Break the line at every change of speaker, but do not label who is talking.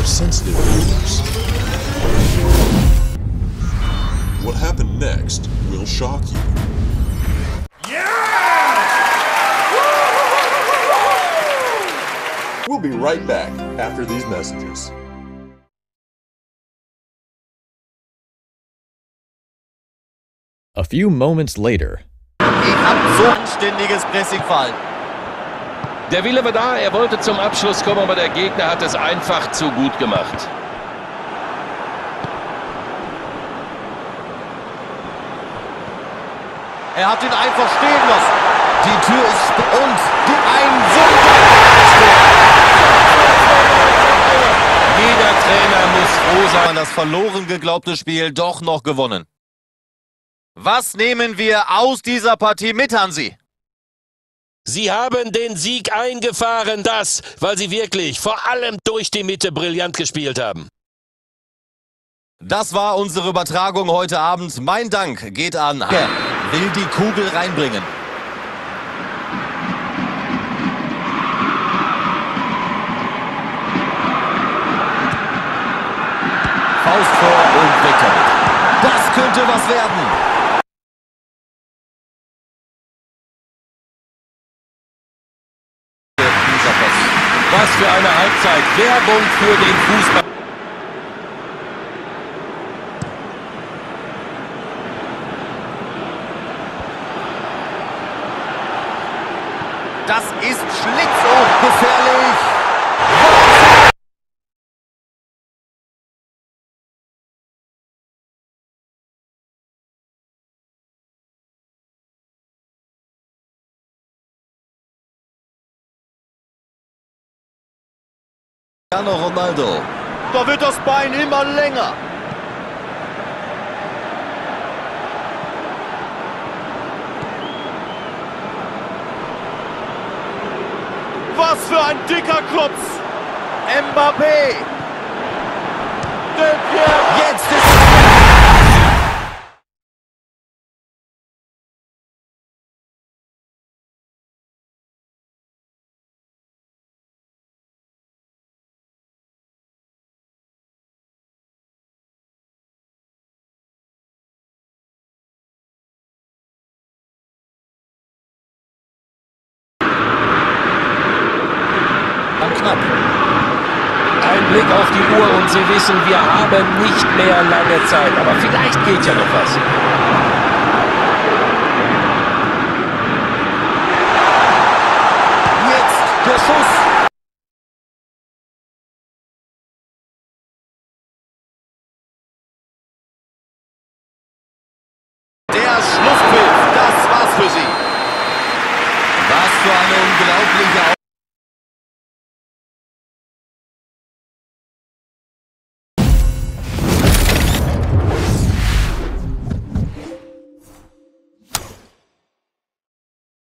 our sensitive viewers. What happened next will shock you. We'll be right back after these messages.
A few moments later,
Ich hab so ein ständiges Pressing fallen.
Der Wille war da, er wollte zum Abschluss kommen, aber der Gegner hat es einfach zu gut gemacht.
Er hat ihn einfach stehen lassen. Die Tür ist und die ein Jeder Trainer muss froh sein, das verloren geglaubte Spiel doch noch gewonnen. Was nehmen wir aus dieser Partie mit, Hansi?
Sie haben den Sieg eingefahren, das, weil sie wirklich vor allem durch die Mitte brillant gespielt haben.
Das war unsere Übertragung heute Abend. Mein Dank geht an Herr. Will die Kugel reinbringen. Faust vor und weg. Das könnte was werden.
Was für eine Halbzeit. Werbung für den Fußball.
Das ist schlitzohr gefährlich. Cristiano Ronaldo. Da wird das Bein immer länger. Was für ein dicker Klotz! Mbappé! Jetzt ist...
Blick auf die Uhr und Sie wissen, wir haben nicht mehr lange Zeit. Aber vielleicht geht ja noch was.